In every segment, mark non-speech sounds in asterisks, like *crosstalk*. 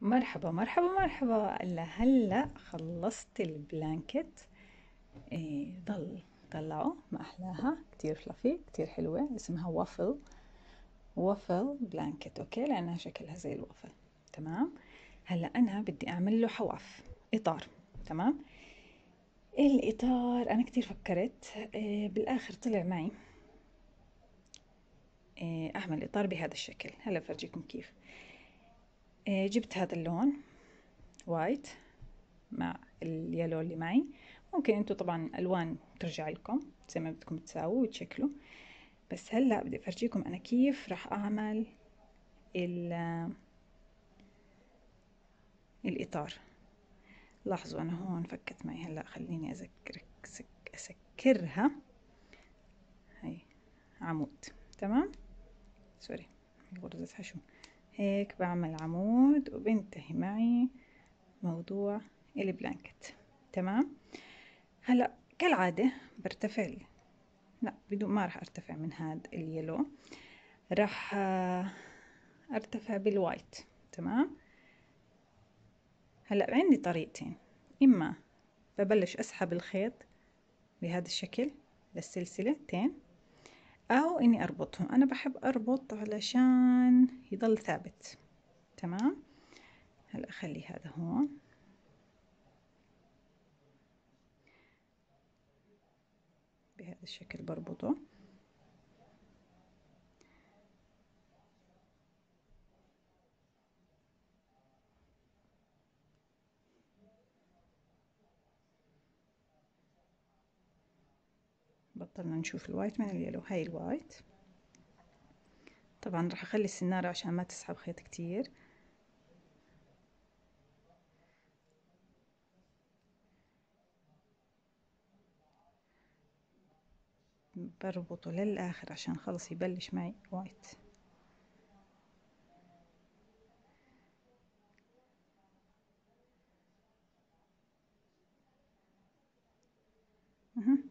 مرحبا مرحبا مرحبا. ألا هلا خلصت ال blanket. إيه ضل طلعوا ما أحلاها. كتير fluffy كتير حلوة. اسمها waffle waffle blanket okay؟ لأنها شكلها زي الوافل تمام؟ هلا أنا بدي أعمل له حواف. إطار. تمام؟ الإطار أنا كتير فكرت. إيه بالآخر طلع معي. إيه أعمل إطار بهذا الشكل. هلا بفرجيكم كيف. جبت هذا اللون وايت مع اليلو اللي معي. ممكن انتو طبعا ألوان ترجع لكم زي ما بدكم تساووا وتشكلوا. بس هلأ بدي أفرجيكم أنا كيف راح أعمل الإطار. لاحظوا أنا هون فكت معي. هلأ خليني اذكر أسكرها. هاي عمود. تمام؟ sorry غرزة حشو هيك بعمل عمود وبنتهي معي موضوع ال blanket. تمام؟ هلا كالعادة برتفع لا بدون ما راح أرتفع من هذا ال yellow. راح آه، أرتفع بال white. تمام؟ هلا عندي طريقتين. إما ببلش أسحب الخيط بهذا الشكل للسلسلتين أو إني أربطهم. أنا بحب أربط علشان يضل ثابت. تمام؟ هلا أخلي هذا هون. بهذا الشكل بربطه. بطلنا نشوف ال white من ال yellow هاي ال white. طبعا راح أخلي السنارة عشان ما تسحب خيط كتير. بربطه للآخر عشان خلص يبلش معي white.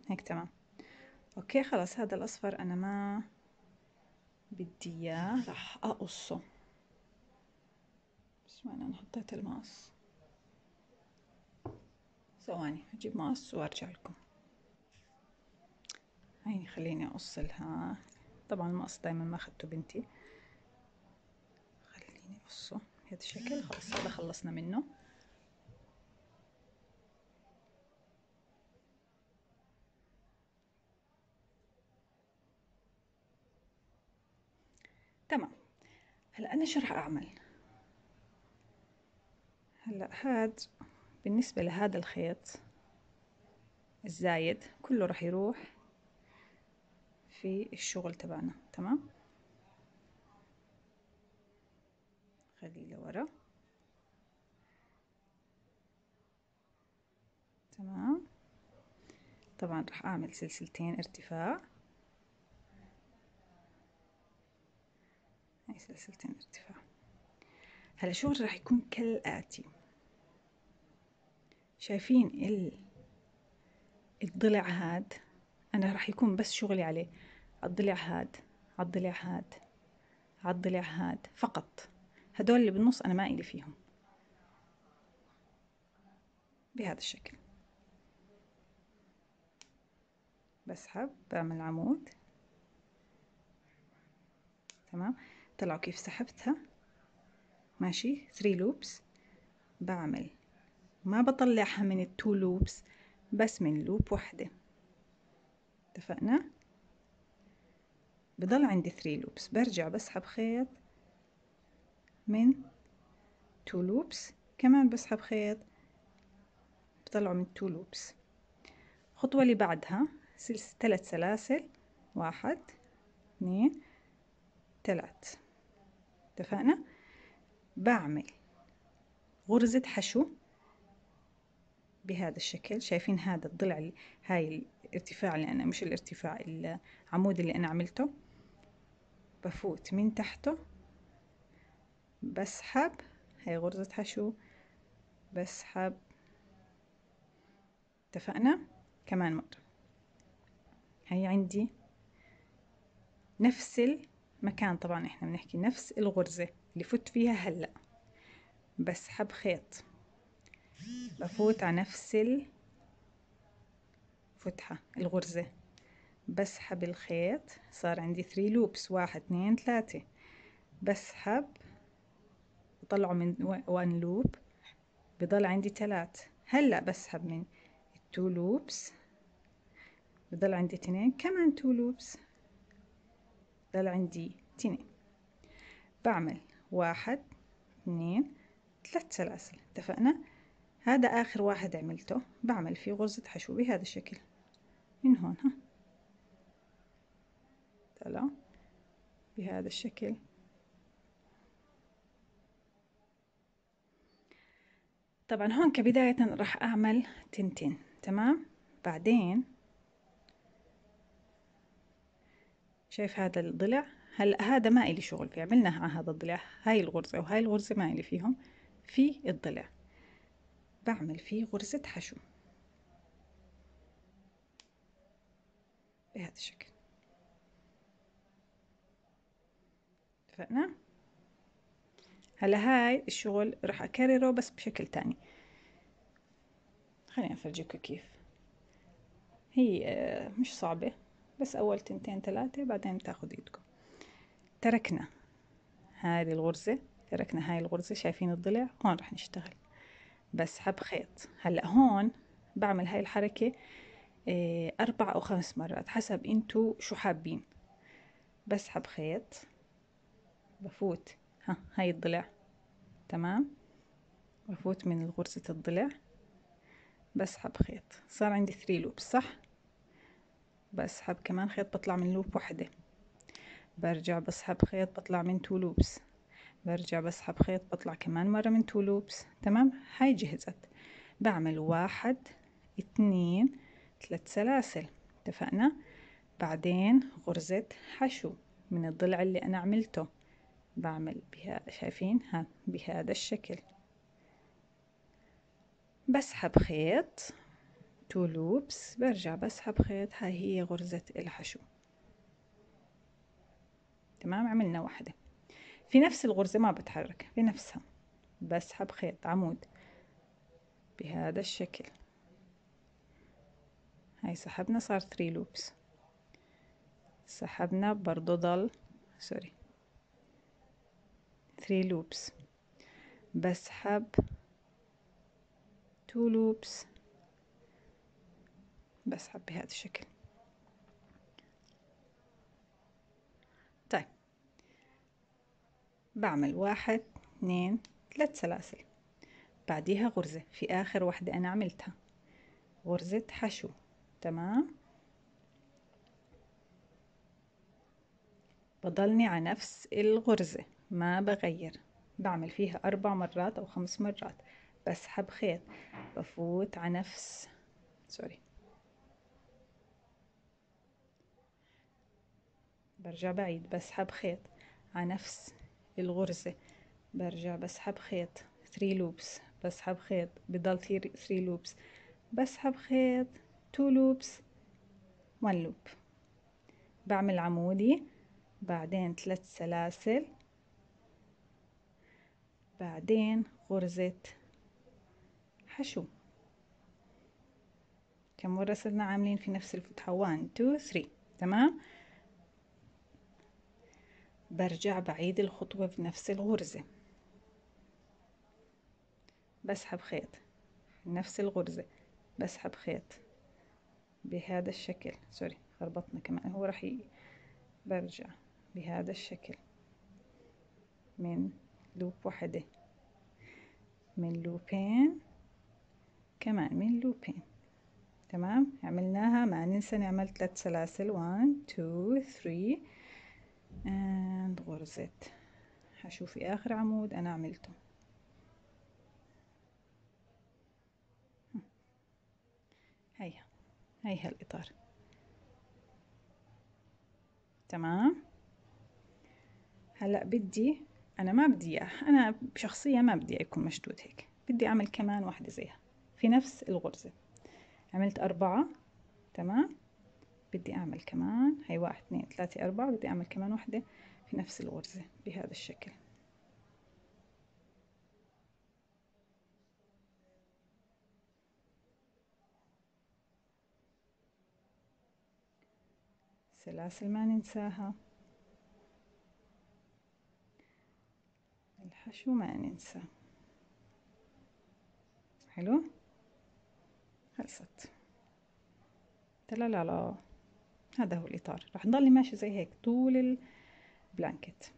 هيك تمام. أوكي خلاص هذا الأصفر أنا ما بدي إياه. راح أقصه. بس وين أنا حطيت المقص ثواني أجيب مقص وأرجع لكم. هيني خليني أقص لها. طبعا المقص دايما ما أخذته بنتي. خليني أقصه. بهذا الشكل خلاص هذا خلصنا منه تمام هلا أنا شو راح أعمل؟ هلا هاد بالنسبة لهذا الخيط الزايد كله راح يروح في الشغل تبعنا تمام؟ خليه لورا. تمام؟ طبعا راح أعمل سلسلتين ارتفاع. هاي سلسلتين ارتفاع. هلا الشغل راح يكون كالآتي. شايفين ال... الضلع هاد؟ أنا راح يكون بس شغلي عليه. الضلع هاد الضلع هاد الضلع هاد فقط. هدول اللي بالنص أنا ما إلي فيهم. بهذا الشكل. بسحب بعمل عمود. تمام؟ طلعوا كيف سحبتها. ماشي. 3 loops بعمل. ما بطلعها من ال two loops بس من loop واحدة. اتفقنا؟ بضل عندي 3 loops برجع بسحب خيط من two loops كمان بسحب خيط. بطلعه من two loops الخطوة اللي بعدها. ثلاث سلاسل. واحد اثنين ثلاث اتفقنا؟ بعمل غرزة حشو بهذا الشكل. شايفين هذا الضلع هاي الارتفاع اللي أنا مش الارتفاع العمود اللي أنا عملته. بفوت من تحته بسحب هاي غرزة حشو بسحب. اتفقنا؟ كمان مرة. هي عندي نفس المكان طبعا إحنا بنحكي نفس الغرزة اللي فت فيها هلأ بسحب خيط. بفوت على نفس الفتحة الغرزة. بسحب الخيط صار عندي ثري لوبس واحد اثنين ثلاثة. بسحب بطلعه من one loop بضل عندي ثلاث. هلأ بسحب من ال two loops بضل عندي اثنين كمان two loops بضل عندي. اثنين بعمل. واحد اثنين ثلاث سلاسل اتفقنا؟ هذا آخر واحد عملته. بعمل فيه غرزة حشو بهذا الشكل. من هون ها؟ طلع. بهذا الشكل. طبعا هون كبداية راح أعمل تنتين تمام؟ بعدين شايف هذا الضلع؟ هلا هذا ما إلي شغل فيه؟ عملنا على هذا الضلع. هاي الغرزة وهاي الغرزة ما إلي فيهم. في الضلع. بعمل فيه غرزة حشو. بهذا الشكل. اتفقنا؟ هلا هاي الشغل راح أكرره بس بشكل تاني. خليني افرجيكم كيف. هي آه، مش صعبة. بس أول تنتين ثلاثة بعدين تاخذ ايدكم تركنا هذه الغرزة تركنا هاي الغرزة شايفين الضلع؟ هون راح نشتغل. بسحب خيط. هلأ هون بعمل هاي الحركة آه، أربع أو خمس مرات حسب إنتو شو حابين. بسحب خيط. بفوت. ها هاي الضلع. تمام؟ بفوت من غرزة الضلع. بسحب خيط. صار عندي three loop صح؟ بسحب كمان خيط بطلع من loop واحدة برجع بسحب خيط بطلع من two loops برجع بسحب خيط بطلع كمان مرة من two loops تمام؟ هاي جهزت. بعمل واحد اتنين ثلاث سلاسل. اتفقنا؟ بعدين غرزة حشو من الضلع اللي أنا عملته. بعمل بها شايفين؟ ها بهذا الشكل. بسحب خيط two loops برجع بسحب خيط هاي هي غرزة الحشو. تمام؟ عملنا واحدة. في نفس الغرزة ما بتحرك في نفسها. بسحب خيط عمود بهذا الشكل. هاي سحبنا صار three loops سحبنا برضو ضل sorry three loops بسحب two loops بسحب بهذا الشكل. طيب. بعمل واحد اثنين ثلاث سلاسل. بعديها غرزة في آخر وحدة أنا عملتها. غرزة حشو. تمام؟ بضلني على نفس الغرزة ما بغير. بعمل فيها أربع مرات أو خمس مرات. بسحب خيط. بفوت على نفس سوري. برجع بعيد بسحب خيط. على نفس الغرزة. برجع بسحب خيط. 3 loops بسحب خيط. بضل 3 loops بسحب خيط. 2 loops 1 loop بعمل عمودي. بعدين ثلاث سلاسل. بعدين غرزة حشو. كم مرة صرنا عاملين في نفس الفتحة 1 2 3 تمام؟ برجع بعيد الخطوة بنفس الغرزة. بسحب خيط. نفس الغرزة. بسحب خيط. بهذا الشكل. سوري خربطنا كمان. هو راح برجع بهذا الشكل. من لوب واحدة من لوبين. كمان من لوبين. تمام؟ عملناها. ما ننسى نعمل ثلاث سلاسل. 1 2 3 and غرزة هشوف آخر عمود أنا عملته. هيا هي هالاطار تمام؟ هلأ بدي أنا ما بدي أنا شخصيا ما بدي يكون مشدود هيك. بدي أعمل كمان واحدة زيها. في نفس الغرزة. عملت أربعة. تمام؟ بدي أعمل كمان هي واحد اثنين ثلاثة أربعة بدي أعمل كمان واحدة في نفس الغرزة بهذا الشكل. سلاسل ما ننساها. الحشو ما ننسى. حلو؟ خلصت تلا لا لا. هذا هو الإطار. راح نضلي ماشي زي هيك طول البلانكت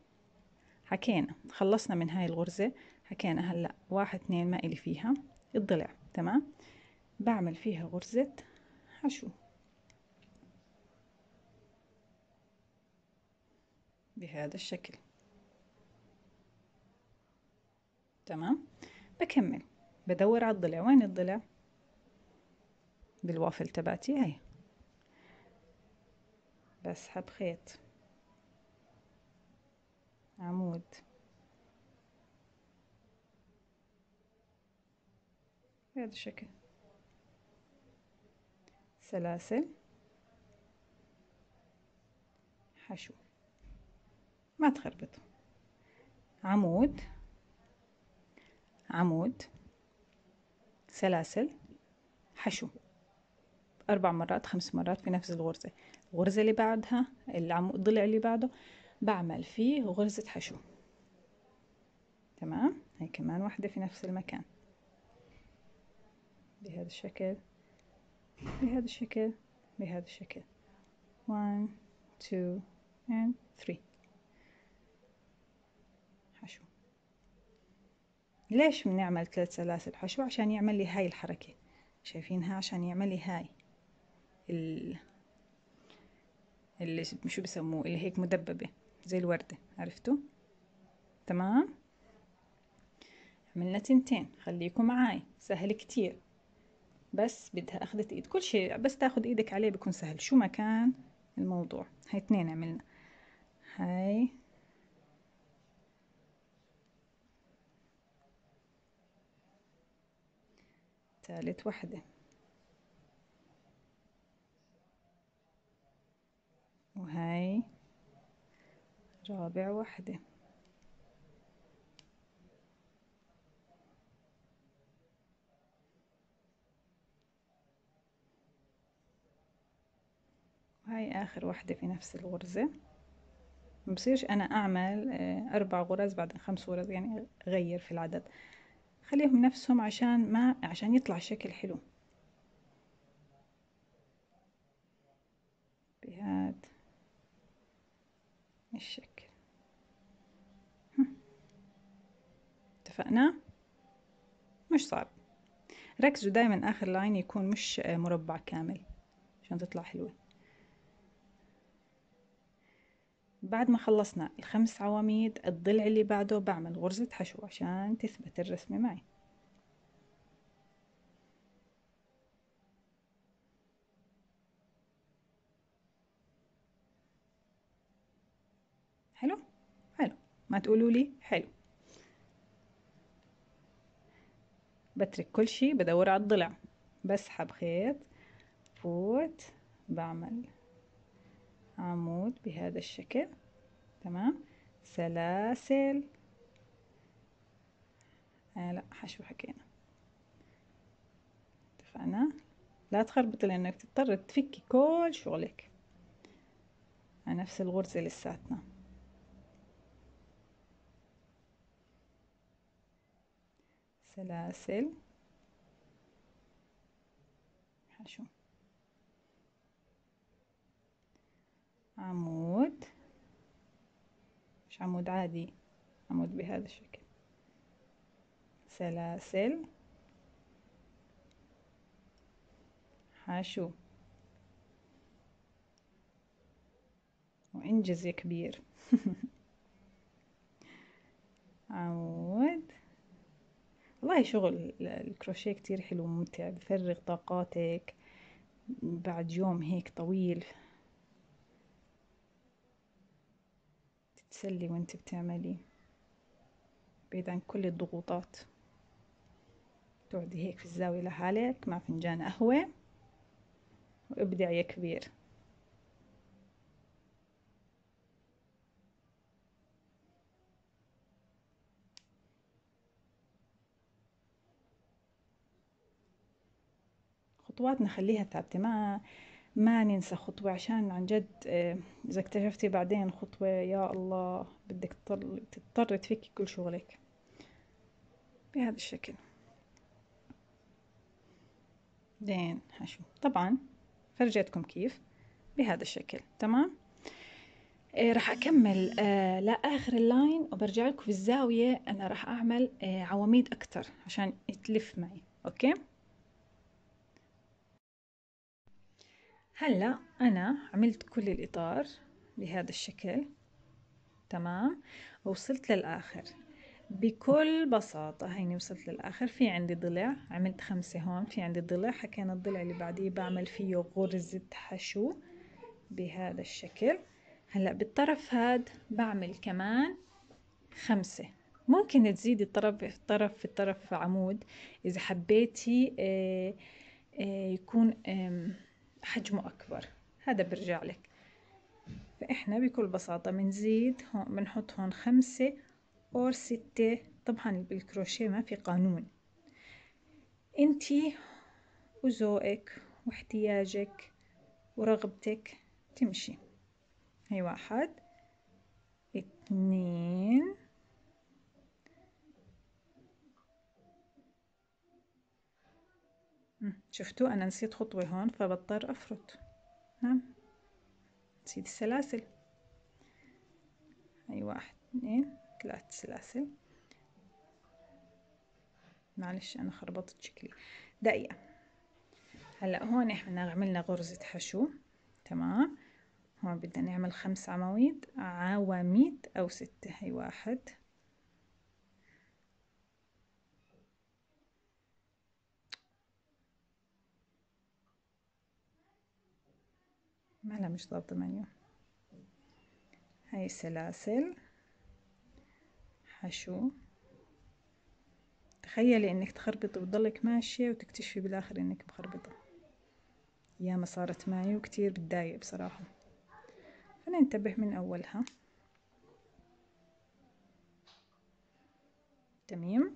حكينا خلصنا من هاي الغرزة. حكينا هلأ واحد اثنين ما إلي فيها. الضلع تمام؟ بعمل فيها غرزة حشو بهذا الشكل. تمام؟ بكمل. بدور على الضلع. وين الضلع؟ بالوافل تبعتي هاي. بسحب خيط. عمود. بهذا الشكل. سلاسل. حشو. ما تخربطوا عمود. عمود. سلاسل. حشو. أربع مرات خمس مرات في نفس الغرزة الغرزة اللي بعدها الضلع اللي بعده بعمل فيه غرزة حشو. تمام؟ هي كمان واحدة في نفس المكان. بهذا الشكل بهذا الشكل بهذا الشكل. 1 2 and 3 حشو. ليش بنعمل ثلاث سلاسل حشو؟ عشان يعمل لي هاي الحركة. شايفينها؟ عشان يعمل لي هاي. اللي شو بسموه اللي هيك مدببة زي الوردة عرفتوا؟ تمام؟ عملنا تنتين خليكم معاي سهل كتير. بس بدها أخذة إيد كل شيء بس تاخد إيدك عليه بيكون سهل. شو ما كان الموضوع؟ هاي اثنين عملنا. هاي. ثالث وحدة. وهاي رابع وحدة. وهاي آخر وحدة في نفس الغرزة. مبصيرش أنا أعمل آه، أربع غرز بعدين خمس غرز يعني أغير في العدد. خليهم نفسهم عشان ما عشان يطلع شكل حلو بهذا الشكل. اتفقنا؟ مش صعب. ركزوا دايما آخر لاين يكون مش مربع كامل عشان تطلع حلوة. بعد ما خلصنا الخمس عواميد الضلع اللي بعده بعمل غرزة حشو عشان تثبت الرسمة معي حلو حلو ما تقولوا لي؟ حلو. بترك كل شي بدور على الضلع. بسحب خيط فوت بعمل عمود بهذا الشكل. تمام؟ سلاسل. آه لا حشو حكينا. اتفقنا؟ لا تخربطي لأنك تضطر تفكي كل شغلك. على نفس الغرزة لساتنا. سلاسل حشو عمود. مش عمود عادي عمود بهذا الشكل. سلاسل. حشو وإنجز يا كبير. *laughs* عمود. والله شغل الكروشيه كتير حلو وممتع بفرغ طاقاتك بعد يوم هيك طويل. تتسلي وانت بتعملي بعيد عن كل الضغوطات. تقعدي هيك في الزاوية لحالك مع فنجان قهوة وابدع يا كبير. خطوات نخليها ثابتة. ما ما ننسى خطوة عشان عن جد آه، إذا اكتشفتي بعدين خطوة يا الله بدك تضطر تفكي كل شغلك. بهذا الشكل. بعدين حشو طبعا فرجيتكم كيف؟ بهذا الشكل. تمام؟ إيه راح أكمل. آه لاخر ال line وبرجع لكم في الزاوية أنا راح أعمل آه عواميد أكتر عشان تلف معي. okay؟ هلا أنا عملت كل الإطار بهذا الشكل. تمام؟ وصلت للآخر. بكل بساطة هيني وصلت للآخر. في عندي ضلع. عملت خمسة هون. في عندي ضلع. حكينا الضلع اللي بعديه. بعمل فيه غرزة حشو بهذا الشكل. هلا بالطرف هاد بعمل كمان خمسة. ممكن تزيدي طرف طرف في الطرف عمود إذا حبيتي آه، آه، يكون حجمه أكبر. هذا برجع لك. فإحنا بكل بساطة بنزيد هون بنحط هون خمسة أو ستة. طبعا بالكروشيه ما في قانون. انتي وذوقك واحتياجك ورغبتك تمشي. هي واحد اثنين شفتوا أنا نسيت خطوة هون فبضطر أفرط نعم. نسيت السلاسل. هي واحد اثنين ثلاث سلاسل. معلش أنا خربطت شكلي. دقيقة. هلأ هون إحنا عملنا غرزة حشو. تمام. هون بدنا نعمل خمس عواميد عواميد أو ستة. هي واحد. مالها مش ضابطة منيو هاي سلاسل. حشو. تخيلي إنك تخربطي وتضلك ماشية وتكتشفي بالآخر إنك مخربطة. ياما صارت معي وكتير بتضايق بصراحة. فننتبه من أولها. تمام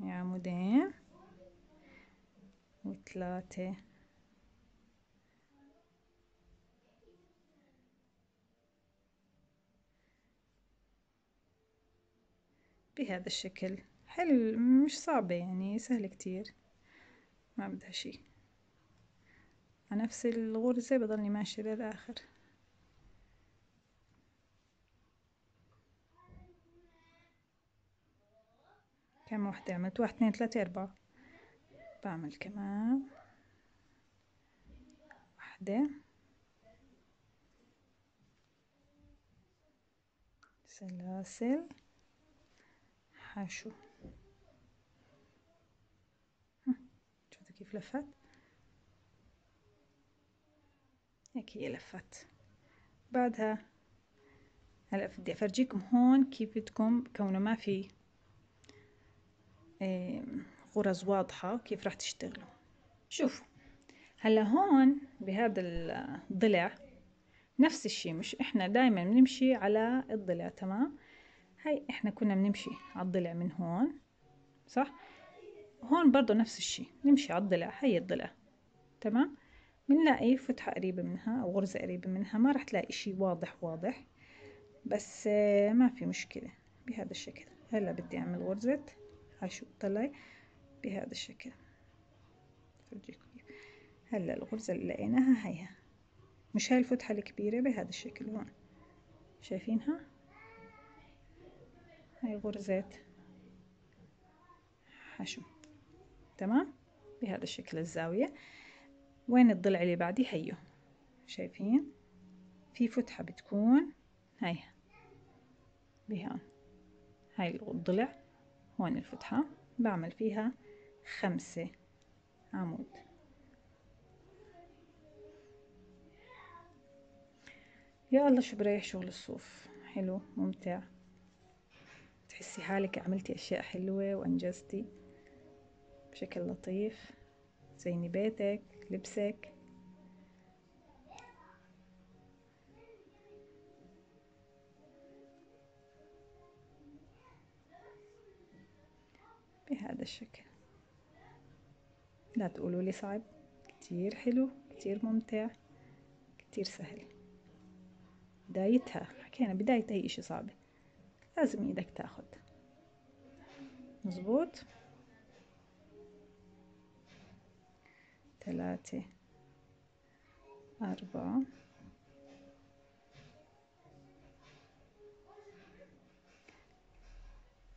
عمودين وثلاثة. بهذا الشكل. حلو مش صعبة يعني سهلة كتير. ما بدها شي على نفس الغرزة بضلني ماشية للآخر. كم وحدة عملت؟ واحد اثنين ثلاثة أربعة. بعمل كمان واحدة سلاسل. حاشو. شوفوا كيف لفت؟ هيك هي لفت. بعدها هلا بدي أفرجيكم هون كيف بدكم كونه ما في غرز واضحة كيف راح تشتغلوا. شوفوا هلا هون بهذا الضلع نفس الشي مش إحنا دايما بنمشي على الضلع تمام؟ هاي إحنا كنا بنمشي على الضلع من هون صح؟ هون برضو نفس الشي نمشي على الضلع هي الضلع تمام؟ بنلاقي فتحة قريبة منها أو غرزة قريبة منها ما راح تلاقي شي واضح واضح. بس آه، ما في مشكلة بهذا الشكل. هلأ بدي أعمل غرزة شو طلعي بهذا الشكل. هلأ الغرزة اللي لقيناها هيها. مش هاي الفتحة الكبيرة بهذا الشكل هون. شايفينها؟ هاي غرزة حشو. تمام؟ بهذا الشكل الزاوية. وين الضلع اللي بعدي؟ هيو. شايفين؟ في فتحة بتكون هاي. بهون هاي الضلع. هون الفتحة. بعمل فيها خمسة عمود. يا الله شو بريح شغل الصوف. حلو ممتع. تحسي حالك عملتي أشياء حلوة وأنجزتي بشكل لطيف. زيني بيتك لبسك. بهذا الشكل. لا تقولوا لي صعب. كتير حلو كتير ممتع كتير سهل. بدايتها حكينا بداية أي إشي صعبة لازم إيدك تاخد. مزبوط ثلاثة أربعة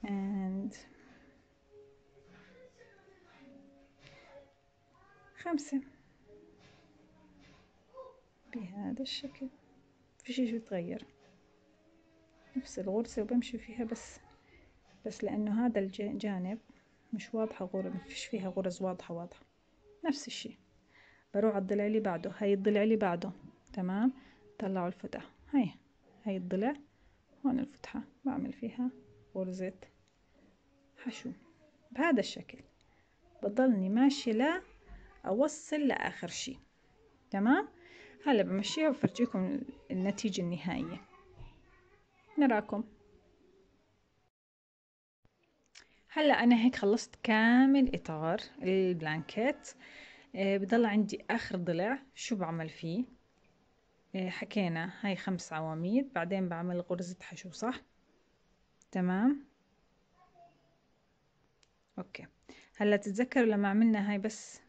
and خمسة. بهذا الشكل. في شي بيتغير نفس الغرزة وبمشي فيها بس بس لأنه هذا الجانب مش واضحة غرز مفيش فيها غرز واضحة واضحة. نفس الشي. بروح على الضلع اللي بعده. هاي الضلع اللي بعده. تمام؟ طلعوا الفتح هاي هاي الضلع. هون الفتحة. بعمل فيها غرزة حشو. بهذا الشكل. بضلني ماشية لا أوصل لآخر شي. تمام؟ هلا بمشيها وبفرجيكم النتيجة النهائية. نراكم. هلا أنا هيك خلصت كامل إطار ال blanket. آه بضل عندي آخر ضلع شو بعمل فيه. آه حكينا هاي خمس عواميد بعدين بعمل غرزة حشو صح؟ تمام؟ okay. هلا تتذكروا لما عملنا هاي بس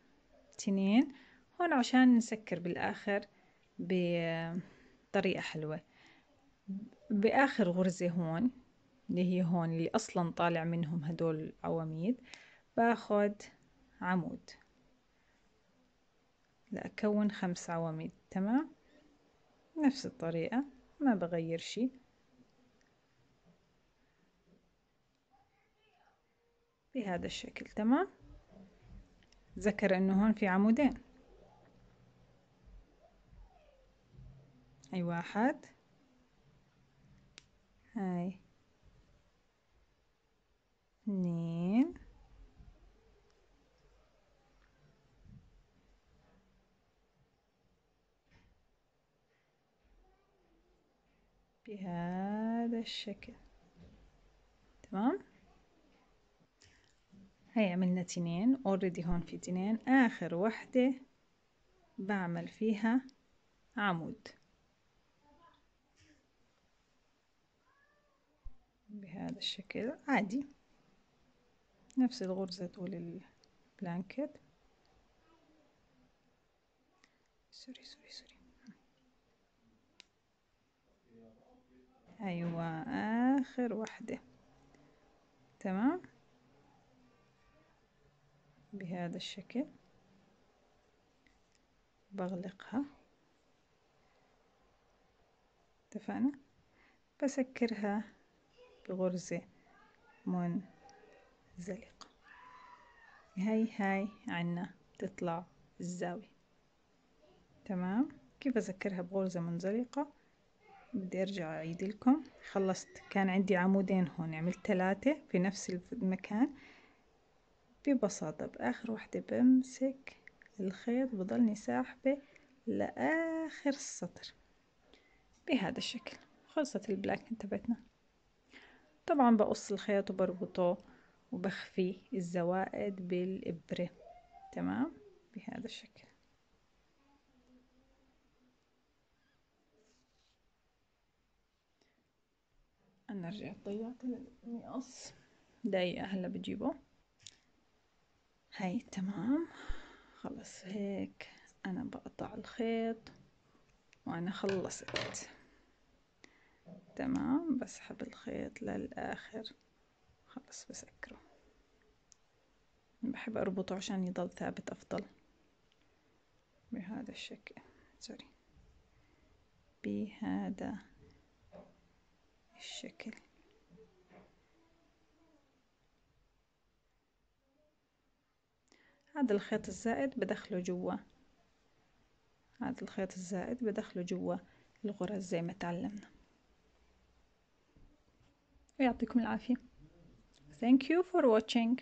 تنين هون عشان نسكر بالآخر بطريقة حلوة. بآخر غرزة هون اللي هي هون اللي أصلا طالع منهم هدول عواميد باخد عمود. لأكون خمس عواميد تمام؟ نفس الطريقة ما بغير شي. بهذا الشكل تمام؟ ذكر إنه هون في عمودين. أي واحد. هاي. اثنين. بهذا الشكل. تمام؟ هاي عملنا تنين already هون في تنين آخر وحدة بعمل فيها عمود. بهذا الشكل. عادي. نفس الغرزة طول ال blanket sorry sorry sorry. أيوة آخر واحدة تمام. بهذا الشكل. بغلقها. اتفقنا؟ بسكرها. بغرزة منزلقة. هاي هاي عنا تطلع الزاوية. تمام؟ كيف أسكرها بغرزة منزلقة؟ بدي أرجع أعيد لكم. خلصت. كان عندي عمودين هون عملت ثلاثة في نفس المكان. ببساطة بآخر وحدة بمسك الخيط بضلني ساحبة لآخر السطر. بهذا الشكل. خلصت البلاك تبعتنا طبعا بقص الخيط وبربطه وبخفي الزوائد بالإبرة تمام؟ بهذا الشكل. أنا رجعت ضيعت المقص. دقيقة هلا بجيبه. هاي تمام. خلص هيك. أنا بقطع الخيط وأنا خلصت. تمام بسحب الخيط للآخر. خلص بسكره. بحب أربطه عشان يضل ثابت أفضل. بهذا الشكل. سوري. بهذا الشكل. هذا الخيط الزائد بدخله جوا. هذا الخيط الزائد بدخله جوا. الغرز زي ما تعلمنا. ويعطيكم العافية Thank you for watching